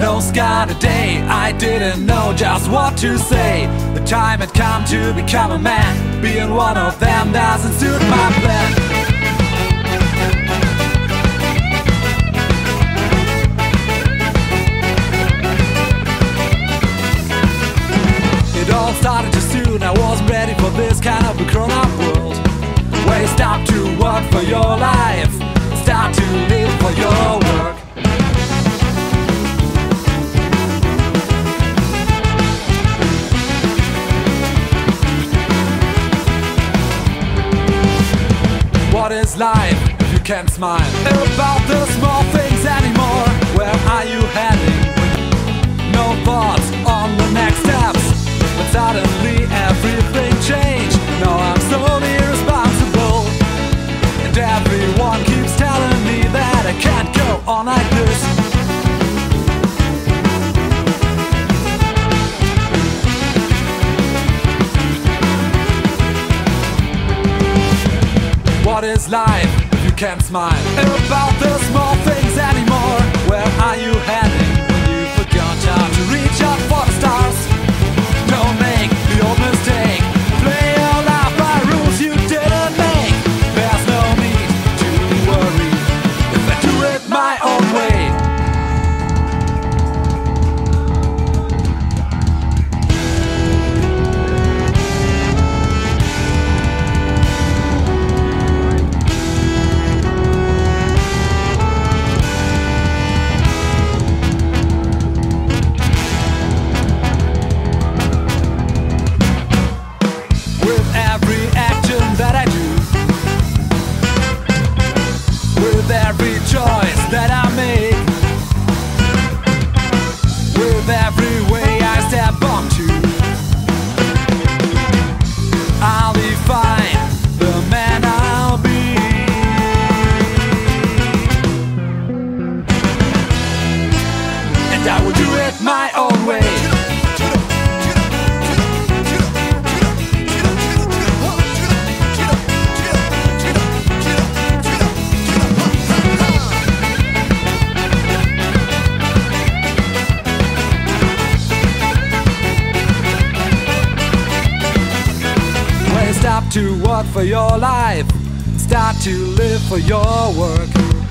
Those kind of day. I didn't know just what to say. The time had come to become a man. Being one of them doesn't suit my plan. It all started too soon. I wasn't ready for this kind of a grown-up world. Where you stop to work for your life What is life if you can't smile about the small things anymore? Where are you heading? No thoughts on the next steps, but suddenly everything changed. Now I'm solely responsible, and everyone What is life if you can't smile about the small things anymore? Where are you heading when you forgot how to reach out for the stars? Don't make the old mistake. Play your life by rules you didn't make. There's no need to worry if I do it my own And I will do it my own way. Stop to work for your life, start to live for your work.